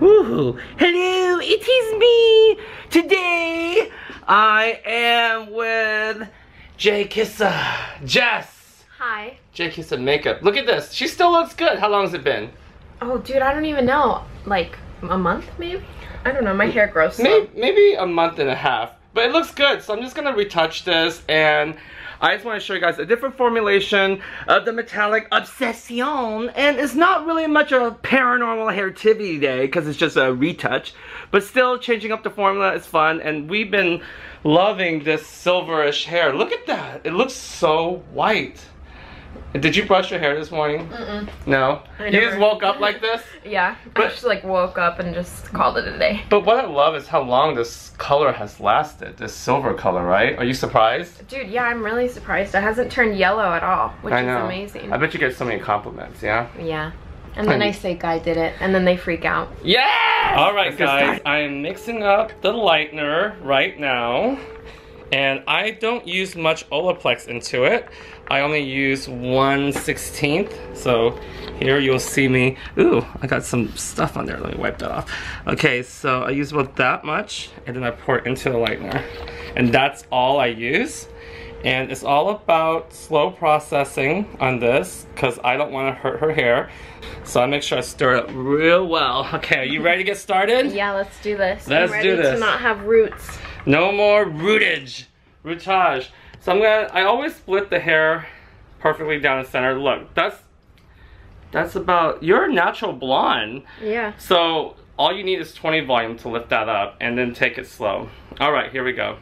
Woohoo! Hello, it is me! Today, I am with Jkissa. Jess! Hi. Jkissa makeup. Look at this. She still looks good. How long has it been? Oh, dude, I don't even know. Like, a month, maybe? I don't know. My hair grows slow. Maybe, maybe a month and a half. But it looks good, so I'm just gonna retouch this and I just want to show you guys a different formulation of the metallic Obsession. And it's not really much of a paranormal hair activity day because it's just a retouch. But still, changing up the formula is fun. And we've been loving this silverish hair. Look at that. It looks so white. Did you brush your hair this morning? Mm-mm. No? I You just woke up like this? Yeah. But- I just like woke up and just called it a day. But what I love is how long this color has lasted. This silver color, right? Are you surprised? Dude, yeah, I'm really surprised. It hasn't turned yellow at all, which I is know. amazing. I bet you get so many compliments, yeah? Yeah. And then I say guy did it, and then they freak out. Yeah! All right, Let's guys. I am mixing up the lightener right now. And I don't use much Olaplex into it. I only use 1 16th. So here you'll see me. Ooh, I got some stuff on there. Let me wipe that off. Okay, so I use about that much. And then I pour it into the lightener. And that's all I use. And it's all about slow processing on this because I don't want to hurt her hair. So I make sure I stir it up real well. Okay, are you ready to get started? Yeah, let's do this. Let's do this. to not have roots. No more rootage, rootage. So I'm gonna, I always split the hair perfectly down the center. Look, that's, that's about, you're a natural blonde. Yeah. So all you need is 20 volume to lift that up and then take it slow. All right, here we go.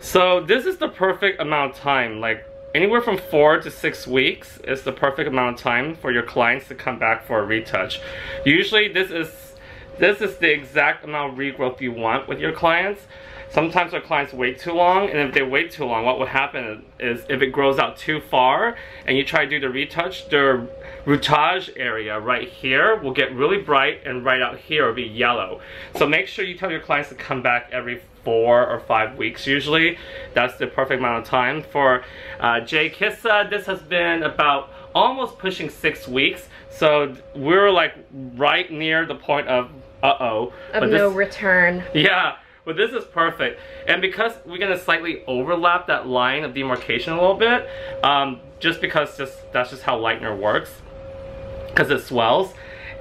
So this is the perfect amount of time, like anywhere from four to six weeks is the perfect amount of time for your clients to come back for a retouch. Usually this is, this is the exact amount of regrowth you want with your clients. Sometimes our clients wait too long, and if they wait too long, what will happen is if it grows out too far and you try to do the retouch, the routage area right here will get really bright and right out here will be yellow. So make sure you tell your clients to come back every four or five weeks usually. That's the perfect amount of time. For uh, Jkissa, this has been about almost pushing six weeks. So we're like right near the point of uh-oh. Of no this- return. yeah, but this is perfect. And because we're gonna slightly overlap that line of demarcation a little bit, um, just because just that's just how lightener works, because it swells.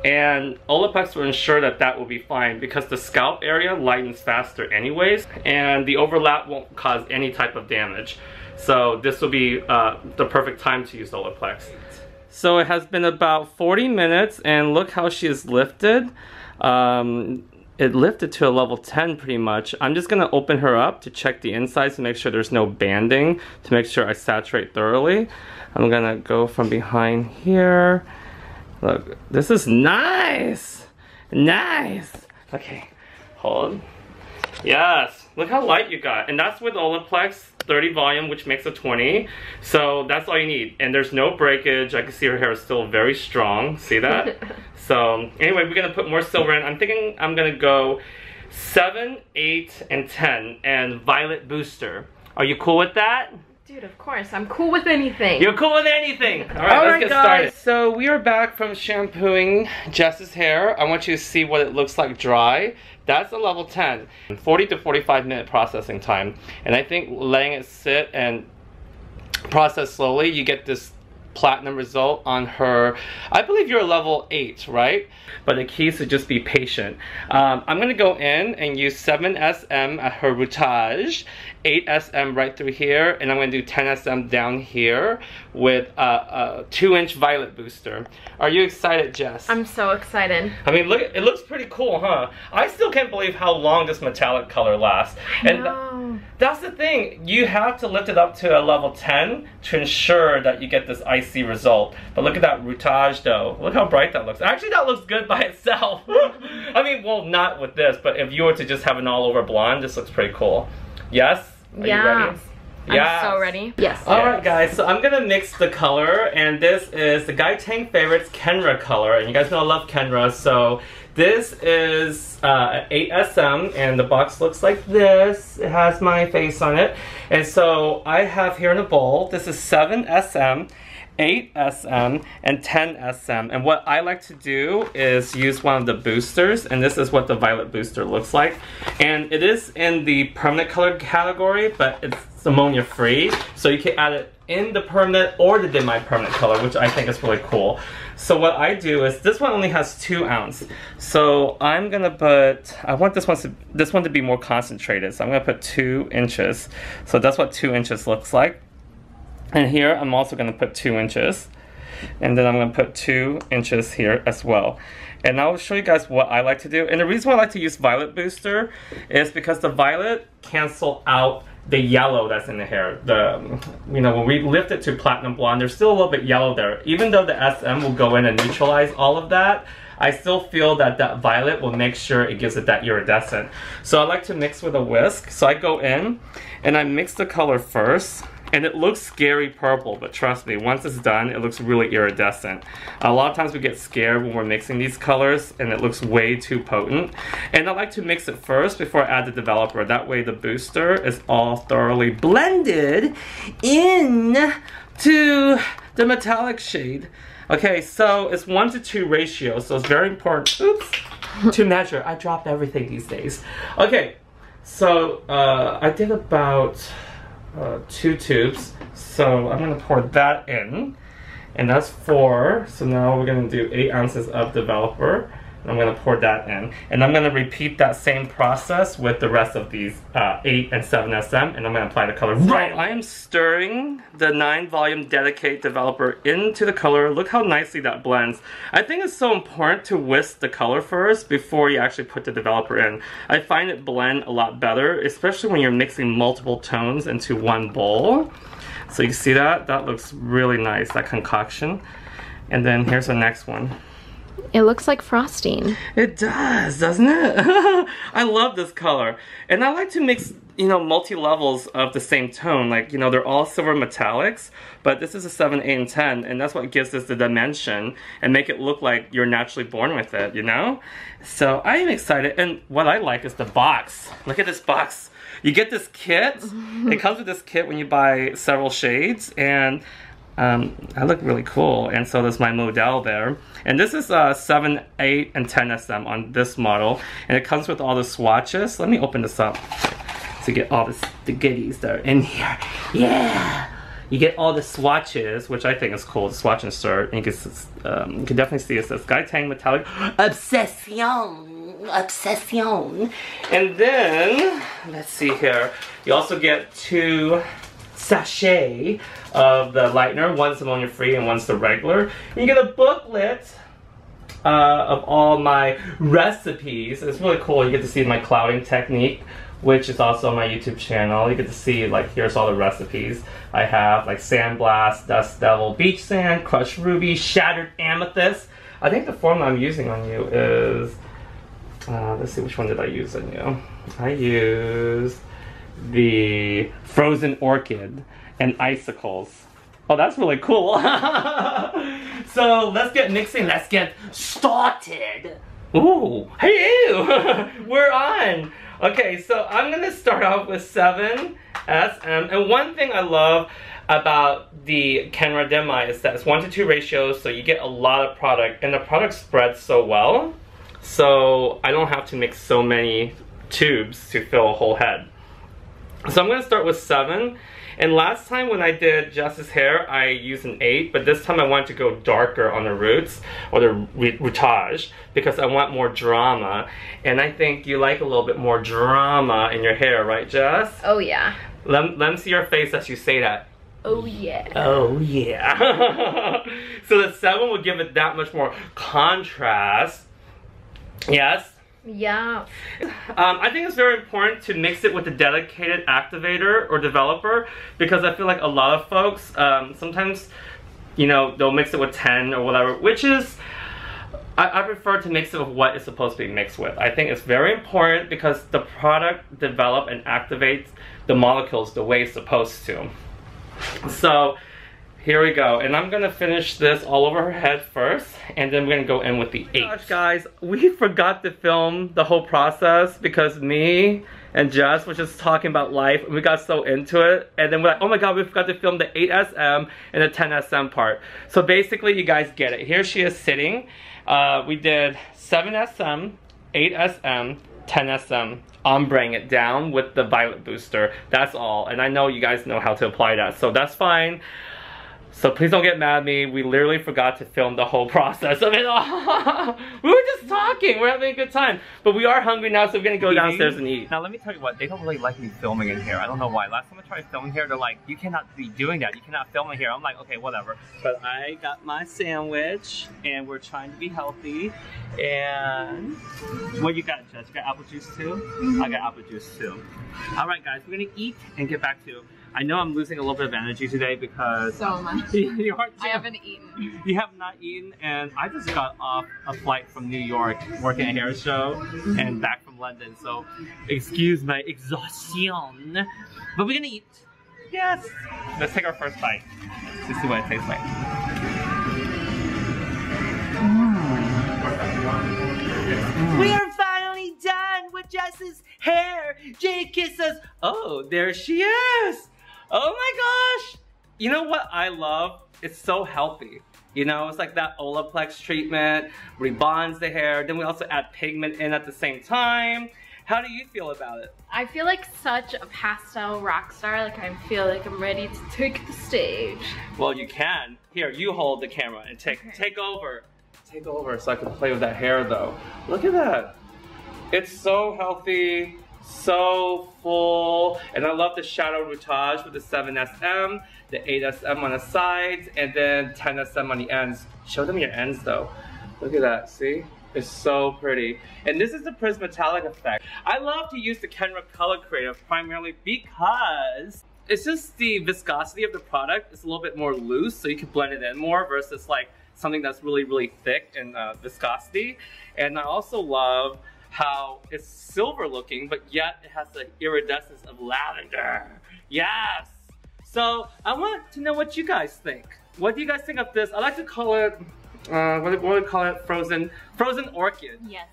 And Olaplex will ensure that that will be fine because the scalp area lightens faster anyways, and the overlap won't cause any type of damage. So this will be uh, the perfect time to use Olaplex. So it has been about 40 minutes and look how she is lifted. Um, it lifted to a level 10 pretty much. I'm just gonna open her up to check the insides to make sure there's no banding, to make sure I saturate thoroughly. I'm gonna go from behind here. Look, this is nice, nice. Okay, hold. Yes, look how light you got. And that's with Olaplex 30 volume, which makes a 20. So that's all you need. And there's no breakage. I can see her hair is still very strong. See that? so anyway, we're gonna put more silver in. I'm thinking I'm gonna go 7, 8, and 10, and Violet Booster. Are you cool with that? Dude, of course. I'm cool with anything. You're cool with anything. All right, let's get started. So we are back from shampooing Jess's hair. I want you to see what it looks like dry. That's a level 10. 40 to 45 minute processing time. And I think letting it sit and process slowly, you get this platinum result on her. I believe you're a level 8, right? But the key is to just be patient. Um, I'm going to go in and use 7SM at her routage, 8SM right through here, and I'm going to do 10SM down here with a, a 2-inch violet booster. Are you excited, Jess? I'm so excited. I mean, look, it looks pretty cool, huh? I still can't believe how long this metallic color lasts. And th- No. That's the thing. You have to lift it up to a level 10 to ensure that you get this icy result. But look at that routage though. Look how bright that looks. Actually, that looks good by itself. I mean, well, not with this, but if you were to just have an all over blonde, this looks pretty cool. Yes? Are you ready? Yes. I'm so ready. Yes. Alright guys, so I'm gonna mix the color and this is the Guy Tang Favorites Kenra color and you guys know I love Kenra so this is uh, 8SM and the box looks like this. It has my face on it and so I have here in a bowl, this is 7SM 8 SM and 10 SM. And what I like to do is use one of the boosters, and this is what the violet booster looks like. And it is in the permanent color category, but it's ammonia free, so you can add it in the permanent or the demi permanent color, which I think is really cool. So what I do is, this one only has two ounce. So I'm gonna put, I want this one to, this one to be more concentrated. So I'm gonna put two inches. So that's what two inches looks like. And here I'm also to put two inches. And then I'm to put two inches here as well. And I'll show you guys what I like to do. And the reason why I like to use Violet Booster is because the Violet cancel out the yellow that's in the hair. The you know when we lift it to platinum blonde, there's still a little bit yellow there. Even though the SM will go in and neutralize all of that, I still feel that that violet will make sure it gives it that iridescent. So I like to mix with a whisk. So I go in and I mix the color first and it looks scary purple, but trust me, once it's done, it looks really iridescent. A lot of times we get scared when we're mixing these colors and it looks way too potent. And I like to mix it first before I add the developer. That way the booster is all thoroughly blended in to the metallic shade. Okay, so it's one to two ratio, so it's very important, oops, to measure. I dropped everything these days. Okay, so uh, I did about uh, two tubes. So I'm gonna pour that in. And that's four. So now we're gonna do eight ounces of developer. I'm gonna pour that in. And I'm gonna repeat that same process with the rest of these uh, 8 and 7 SM, and I'm gonna apply the color right. I am stirring the 9 volume Dedicate developer into the color. Look how nicely that blends. I think it's so important to whisk the color first before you actually put the developer in. I find it blend a lot better, especially when you're mixing multiple tones into one bowl. So you see that? That looks really nice, that concoction. And then here's the next one. It looks like frosting. It does, doesn't it? I love this color. And I like to mix, you know, multi-levels of the same tone. Like, you know, they're all silver metallics, but this is a 7, 8, and 10, and that's what gives this the dimension and make it look like you're naturally born with it, you know? So I am excited, and what I like is the box. Look at this box. You get this kit. it comes with this kit when you buy several shades, and um, I look really cool, and so does my model there. And this is uh, 7, 8, and 10 SM on this model, and it comes with all the swatches. Let me open this up to get all the, the goodies that are in here. Yeah! You get all the swatches, which I think is cool, the swatch insert, and you can, um, you can definitely see it says Tang Metallic Obsession, Obsession. And then, let's see here, you also get two sachet of the lightener. One's ammonia free and one's the regular. And you get a booklet uh, of all my recipes. It's really cool. You get to see my clouding technique, which is also on my YouTube channel. You get to see, like, here's all the recipes I have, like Sandblast, Dust Devil, Beach Sand, Crushed Ruby, Shattered Amethyst. I think the formula I'm using on you is, uh, let's see, which one did I use on you? I used the frozen orchid and icicles. Oh, that's really cool. so let's get mixing. Let's get started. Ooh, hey, we're on. Okay, so I'm gonna start off with 7 SM. And one thing I love about the Kenra Demi is that it's 1 to 2 ratios, so you get a lot of product, and the product spreads so well. So I don't have to mix so many tubes to fill a whole head. So I'm going to start with 7. And last time when I did Jess's hair, I used an 8, but this time I wanted to go darker on the roots, or the routage, because I want more drama. And I think you like a little bit more drama in your hair, right Jess? Oh yeah. Let, let me see your face as you say that. Oh yeah. Oh yeah. so the 7 will give it that much more contrast. Yes? Yeah. Um, I think it's very important to mix it with a dedicated activator or developer because I feel like a lot of folks um, sometimes, you know, they'll mix it with 10 or whatever, which is, I, I, prefer to mix it with what it's supposed to be mixed with. I think it's very important because the product develops and activates the molecules the way it's supposed to. So, Here we go. And I'm gonna finish this all over her head first, and then we're gonna go in with the eight. Gosh, guys, we forgot to film the whole process because me and Jess was just talking about life, and we got so into it, and then we're like, oh my god, we forgot to film the 8SM and the 10SM part. So basically, you guys get it. Here she is sitting. Uh, we did 7SM, 8SM, 10SM, ombreing it down with the violet booster. That's all. And I know you guys know how to apply that, so that's fine. So please don't get mad at me. We literally forgot to film the whole process of it all. we were just talking. We're having a good time. But we are hungry now, so we're gonna go downstairs and eat. Now let me tell you what, they don't really like me filming in here. I don't know why. Last time I tried filming here, they're like, you cannot be doing that. You cannot film in here. I'm like, okay, whatever. But I got my sandwich, and we're trying to be healthy. And what you got, Jess? You got apple juice too? I got apple juice too. All right, guys, we're gonna eat and get back to I know I'm losing a little bit of energy today because so much. you are I haven't eaten. You have not eaten, and I just got off a flight from New York working a hair show Mm-hmm. and back from London. So excuse my exhaustion, but we're gonna eat. Yes. Let's take our first bite to see what it tastes like. We are finally done with Jess's hair. Jay kisses. Oh, there she is. Oh my gosh. You know what I love? It's so healthy. You know, it's like that Olaplex treatment, rebonds the hair. Then we also add pigment in at the same time. How do you feel about it? I feel like such a pastel rock star. Like I feel like I'm ready to take the stage. Well, you can. Here, you hold the camera and take Okay. take over. Take over so I can play with that hair though. Look at that. It's so healthy, so and I love the shadow routage with the 7SM, the 8SM on the sides, and then 10SM on the ends. Show them your ends though. Look at that, see? It's so pretty. And this is the prismatallic effect. I love to use the Kenra Color Creative primarily because it's just the viscosity of the product is a little bit more loose, so you can blend it in more versus like something that's really, really thick in uh, viscosity. And I also love how it's silver looking, but yet it has the iridescence of lavender. Yes! So I want to know what you guys think. What do you guys think of this? I like to call it, uh, what do what do we call it? Frozen, frozen orchid. Yes.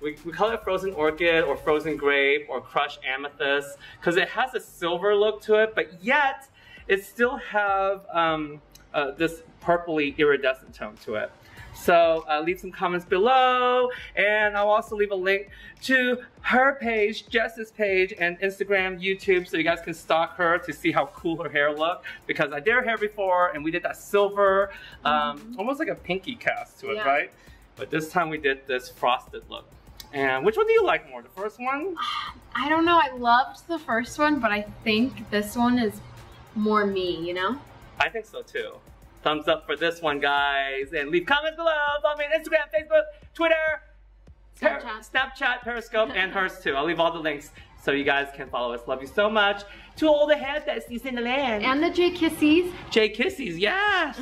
We, we call it frozen orchid or frozen grape or crushed amethyst because it has a silver look to it, but yet it still have um, uh, this purpley iridescent tone to it. So uh, leave some comments below, and I'll also leave a link to her page, Jess's page, and Instagram, YouTube, so you guys can stalk her to see how cool her hair looked. Because I did her hair before, and we did that silver, um, almost like a pinky cast to it, Yeah. right? But this time we did this frosted look. And which one do you like more? The first one? I don't know. I loved the first one, but I think this one is more me. You know. I think so too thumbs up for this one, guys. And leave comments below. Follow me on Instagram, Facebook, Twitter, Snapchat, per Snapchat Periscope, and hers too. I'll leave all the links so you guys can follow us. Love you so much. To all the heads that sees in the land. And the J Kissies. J Kissies, yes.